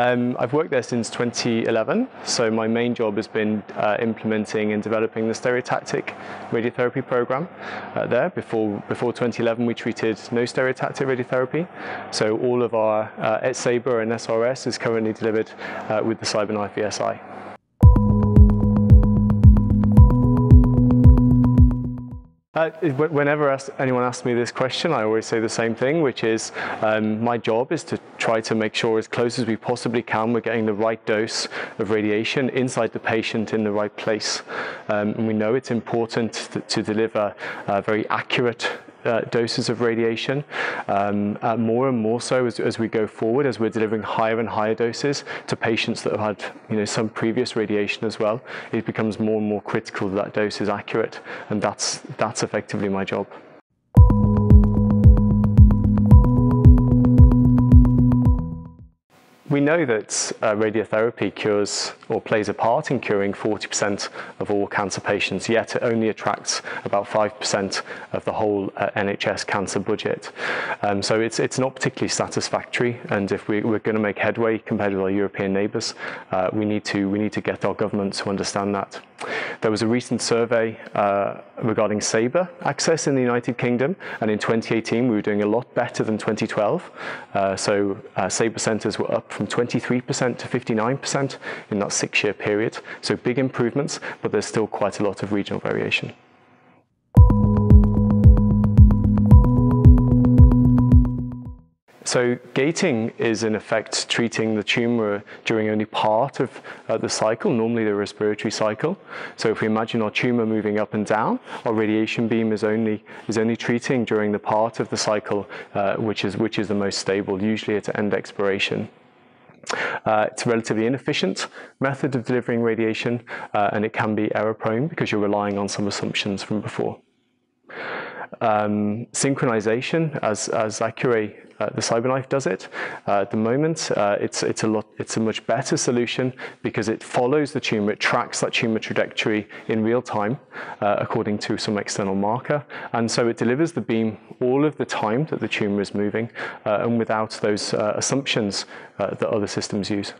I've worked there since 2011, so my main job has been uh, implementing and developing the stereotactic radiotherapy program uh, there. Before, before 2011, we treated no stereotactic radiotherapy, so all of our uh, ETSABR and SRS is currently delivered uh, with the CyberKnife VSI. Uh, whenever anyone asks me this question, I always say the same thing, which is um, my job is to try to make sure as close as we possibly can we're getting the right dose of radiation inside the patient in the right place. Um, and we know it's important to, to deliver uh, very accurate uh, doses of radiation, um, uh, more and more so as, as, we go forward, as we're delivering higher and higher doses to patients that have had you know, some previous radiation as well, it becomes more and more critical that that dose is accurate, and that's, that's effectively my job. We know that uh, radiotherapy cures or plays a part in curing 40% of all cancer patients, yet it only attracts about 5% of the whole uh, NHS cancer budget. Um, so it's, it's not particularly satisfactory, and if we, are going to make headway compared with our European neighbours, uh, we, need to, we need to get our government to understand that. There was a recent survey uh, regarding SABR access in the United Kingdom, and in 2018 we were doing a lot better than 2012. Uh, so uh, SABR centres were up from 23% to 59% in that six-year period. So big improvements, but there's still quite a lot of regional variation. So gating is in effect treating the tumor during only part of uh, the cycle, normally the respiratory cycle. So if we imagine our tumor moving up and down, our radiation beam is only is only treating during the part of the cycle uh, which is which is the most stable, usually at end expiration. Uh, it's a relatively inefficient method of delivering radiation, uh, and it can be error prone because you're relying on some assumptions from before. Um, synchronization, as, as Accuray Uh, the CyberKnife does it. Uh, at the moment, uh, it's, it's, a lot, it's a much better solution because it follows the tumor, it tracks that tumor trajectory in real time uh, according to some external marker. And so it delivers the beam all of the time that the tumor is moving uh, and without those assumptions that other systems use.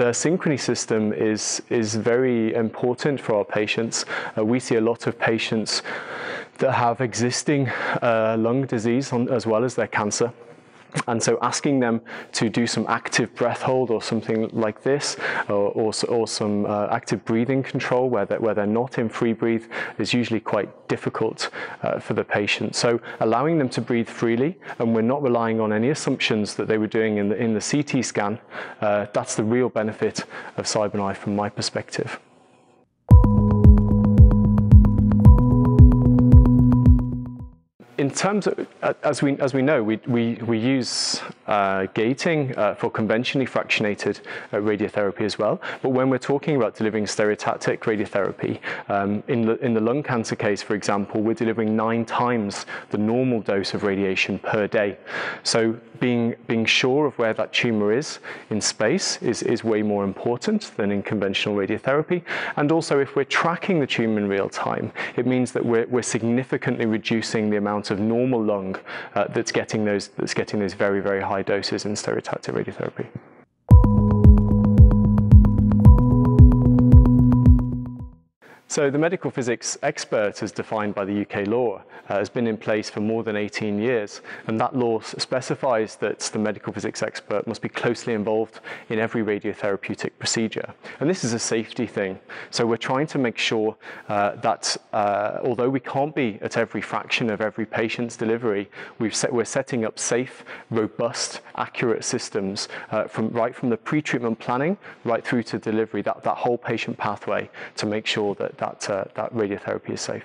The synchrony system is, is very important for our patients. Uh, we see a lot of patients that have existing uh, lung disease on, as well as their cancer. And so asking them to do some active breath hold or something like this, or, or, or some uh, active breathing control where they're, where they're not in free breathe is usually quite difficult uh, for the patient. So allowing them to breathe freely, and we're not relying on any assumptions that they were doing in the, in the CT scan, uh, that's the real benefit of CyberKnife from my perspective. In terms of, as we, as we know, we, we, we use uh, gating uh, for conventionally fractionated uh, radiotherapy as well. But when we're talking about delivering stereotactic radiotherapy, um, in, the, in the lung cancer case, for example, we're delivering nine times the normal dose of radiation per day. So being, being sure of where that tumor is in space is, is way more important than in conventional radiotherapy. And also, if we're tracking the tumor in real time, it means that we're, we're significantly reducing the amount of normal lung uh, that's getting those that's getting those very very high doses in stereotactic radiotherapy. So the medical physics expert as defined by the UK law uh, has been in place for more than 18 years and that law specifies that the medical physics expert must be closely involved in every radiotherapeutic procedure. And this is a safety thing. So we're trying to make sure uh, that uh, although we can't be at every fraction of every patient's delivery, we've set, we're setting up safe, robust, accurate systems uh, from right from the pre-treatment planning right through to delivery, that, that whole patient pathway to make sure that that, uh, that radiotherapy is safe.